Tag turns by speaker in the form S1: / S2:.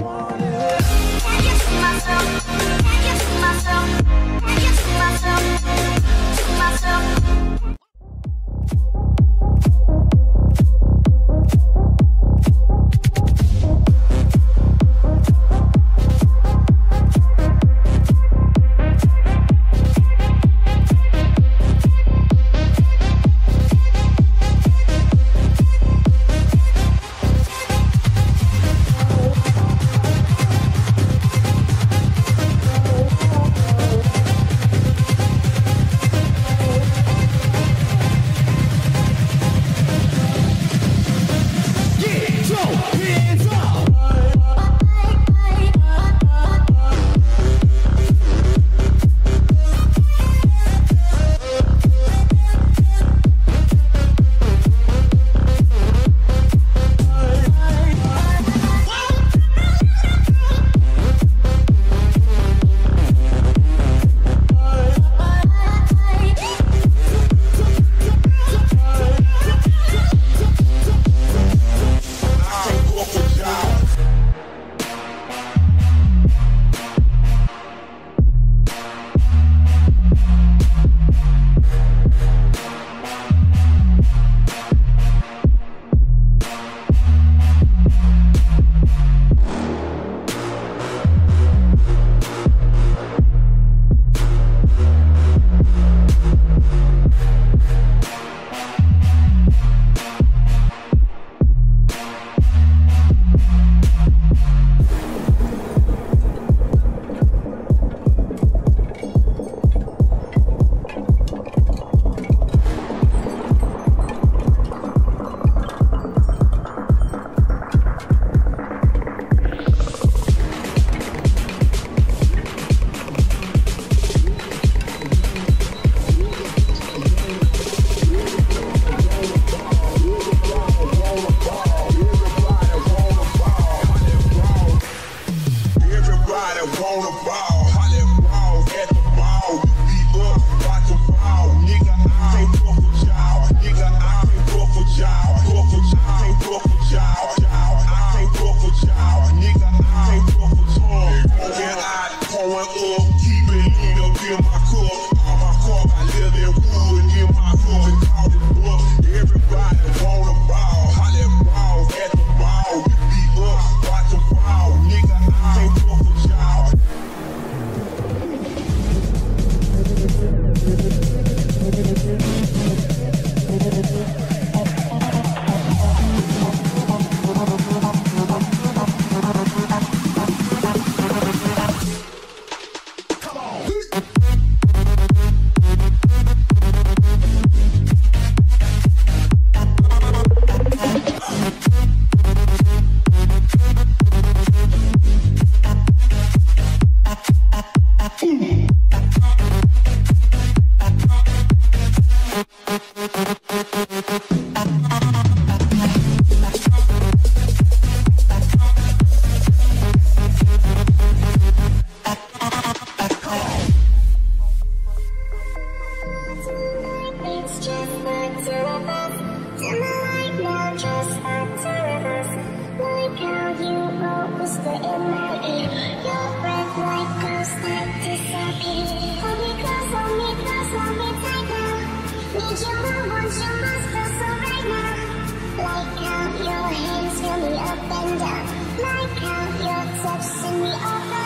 S1: one. in my ear Your breath like ghost that disappears Hold me hold me hold me tight Need you more, want you monster, so right now. Like how your hands fill me up and down. Like how your touch send me off